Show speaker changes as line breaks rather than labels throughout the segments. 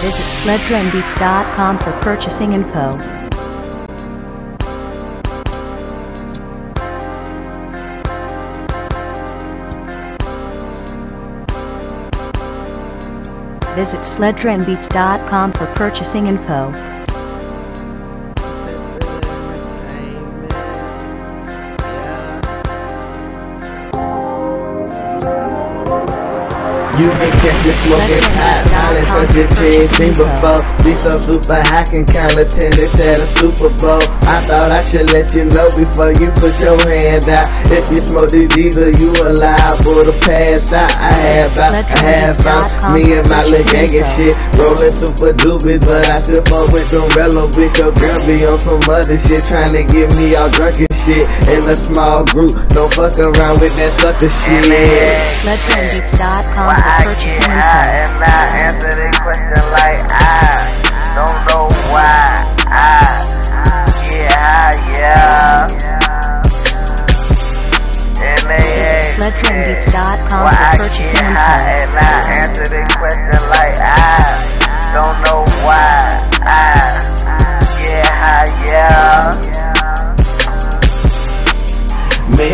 Visit sledrenbeats.com for purchasing info. Visit sledrenbeats.com for purchasing info.
You can catch me smoking hot, and touch your cheese seen before. Be so super high can kinda tend to at a Super Bowl. I thought I should let you know before you put your hand out. If you smoke these diesel, you liable to pass out. I have out, I have out. Me and my little gang and shit. Rolling super doobies, but I still fuck with them rello bitch. Your girl be on some other shit, trying to get me all drunk shit. In a small group, don't fuck around with that sucker shit.
sledrenbeats.com for
I
purchasing
get high
info.
and I answer the question like I don't know why I get high, yeah. And
Visit
ask me
sledrenbeats.com
why I
for purchasing
get and I answer the question like I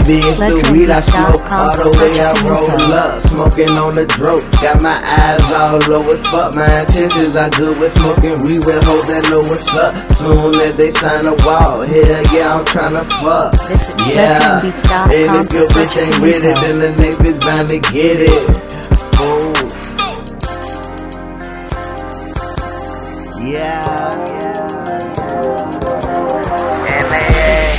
Maybe it's the weed I smoke all the way I roll up. Smoking on the dope, got my eyes all low as fuck. My intentions are good with smoking weed with hoes that know what's up. Soon as they sign a wall, hell yeah, I'm tryna fuck. Yeah, and if your bitch ain't with it, then the next bitch bound to get it. Oh. Yeah.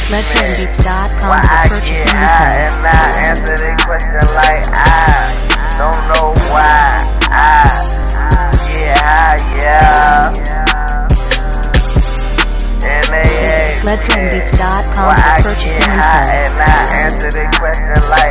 Me
sledrenbeats.com for purchasing
get high
info.
and I answer the question like I don't know why ah, I get yeah.
Visit for purchasing
and I answer the question like